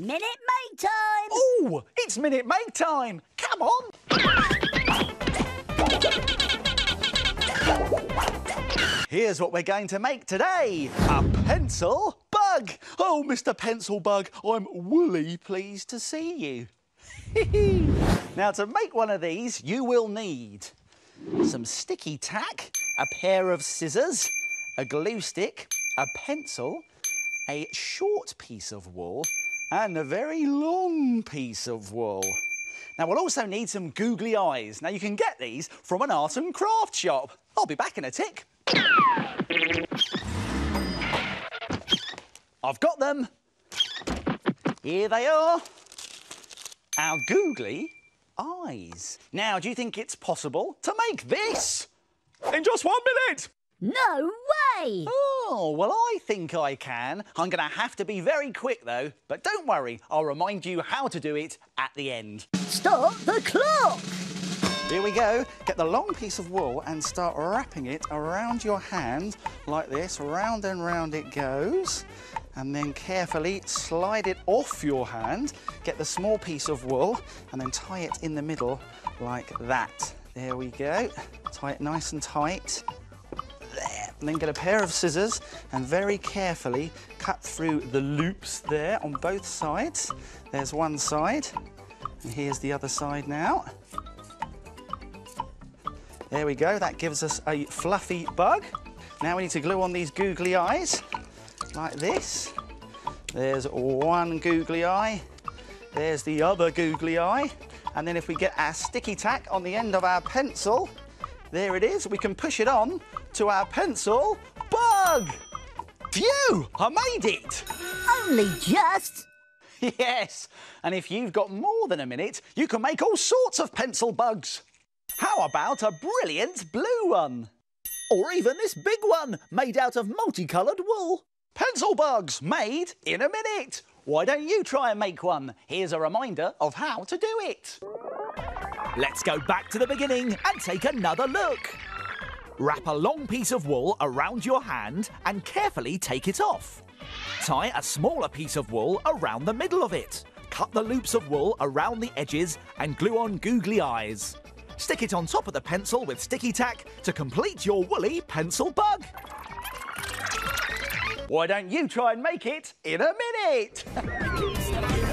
Minute Make time! Oh, it's Minute Make time. Come on. Here's what we're going to make today. A pencil bug. Oh, Mr. Pencil Bug, I'm woolly pleased to see you. now, to make one of these, you will need some sticky tack, a pair of scissors, a glue stick, a pencil, a short piece of wool, and a very long piece of wool. Now, we'll also need some googly eyes. Now, you can get these from an art and craft shop. I'll be back in a tick. I've got them. Here they are. Our googly eyes. Now, do you think it's possible to make this in just one minute? No way! Oh, well, I think I can. I'm going to have to be very quick, though. But don't worry, I'll remind you how to do it at the end. Stop the clock! Here we go. Get the long piece of wool and start wrapping it around your hand like this. Round and round it goes. And then carefully slide it off your hand. Get the small piece of wool and then tie it in the middle like that. There we go. Tie it nice and tight. And then get a pair of scissors and very carefully cut through the loops there on both sides. There's one side. And here's the other side now. There we go, that gives us a fluffy bug. Now we need to glue on these googly eyes, like this. There's one googly eye. There's the other googly eye. And then if we get our sticky tack on the end of our pencil, there it is, we can push it on to our pencil bug. Phew, I made it. Only just? Yes, and if you've got more than a minute, you can make all sorts of pencil bugs. How about a brilliant blue one? Or even this big one, made out of multicoloured wool. Pencil bugs made in a minute. Why don't you try and make one? Here's a reminder of how to do it. Let's go back to the beginning and take another look. Wrap a long piece of wool around your hand and carefully take it off. Tie a smaller piece of wool around the middle of it. Cut the loops of wool around the edges and glue on googly eyes. Stick it on top of the pencil with sticky tack to complete your woolly pencil bug. Why don't you try and make it in a minute?